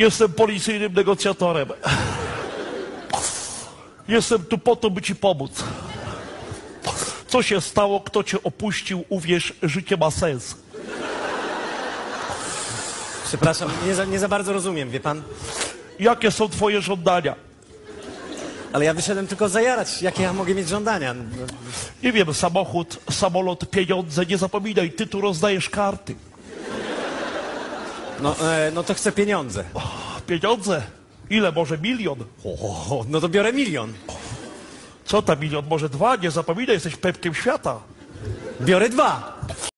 Jestem policyjnym negocjatorem. Jestem tu po to, by ci pomóc. Co się stało? Kto cię opuścił? Uwierz, życie ma sens. Przepraszam, nie za, nie za bardzo rozumiem, wie pan? Jakie są twoje żądania? Ale ja wyszedłem tylko zajarać. Jakie ja mogę mieć żądania? Nie wiem, samochód, samolot, pieniądze. Nie zapominaj, ty tu rozdajesz karty. No, e, no to chcę pieniądze. Pieniądze? Ile? Może milion? O, no to biorę milion. Co tam milion? Może dwa? Nie zapominaj, jesteś pepkiem świata. Biorę dwa.